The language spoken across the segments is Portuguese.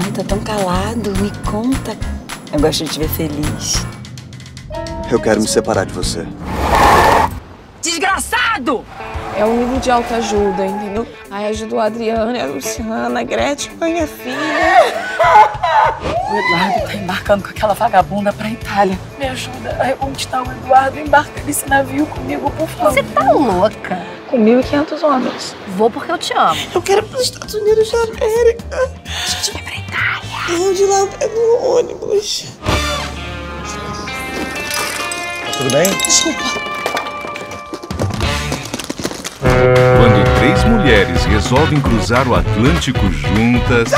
Ai, tá tão calado. Me conta. Eu gosto de te ver feliz. Eu quero me separar de você. Desgraçado! É um livro de autoajuda, entendeu? Aí ajudou a Adriana, a Luciana, a Gretchen, a minha filha. O Eduardo tá embarcando com aquela vagabunda pra Itália. Me ajuda a reconquistar o Eduardo. Embarca nesse navio comigo, por favor. Você tá louca? Com 1.500 homens. Vou porque eu te amo. Eu quero ir pros Estados Unidos da América. Gente vai pra Itália. E onde lá eu pego um ônibus. Tudo bem? Desculpa. Quando três mulheres resolvem cruzar o Atlântico juntas.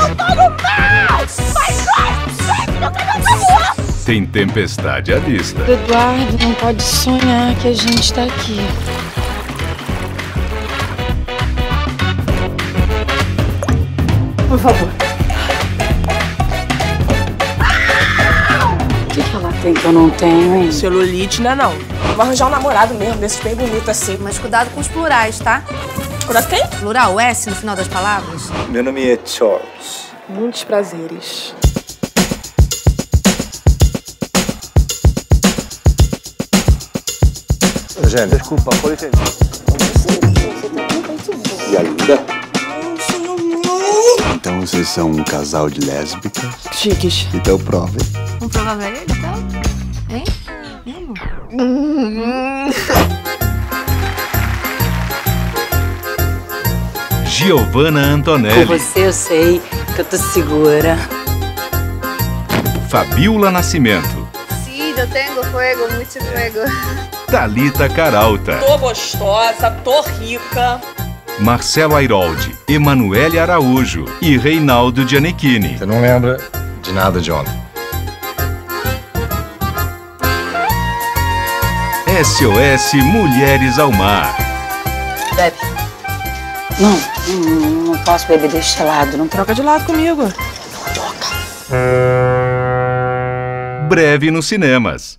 Tem tempestade à vista. O Eduardo não pode sonhar que a gente tá aqui. Por favor. Tem que eu não tenho, hein? Celulite, não é não. Vou arranjar um namorado mesmo, desses bem bonito assim. Mas cuidado com os plurais, tá? Cuidado quem? Plural, S no final das palavras. Meu nome é Charles. Muitos prazeres. Eugênio, desculpa, com licença. E a linda? Então vocês são um casal de lésbicas? Chiques. Então provem. Um provável ele, então? Hein? Hum. Giovanna Com Antonelli, você eu sei que eu tô segura. Fabiola Nascimento, Sí, yo tengo fuego, mucho fuego. Talita Caralta, Tô gostosa, tô rica. Marcelo Airoldi, Emanuele Araújo e Reinaldo Gianecchini. Você não lembra de nada de ontem. SOS Mulheres ao Mar. Bebe. Não, não, não posso beber deste lado. Não Troca de lado comigo. Breve nos cinemas.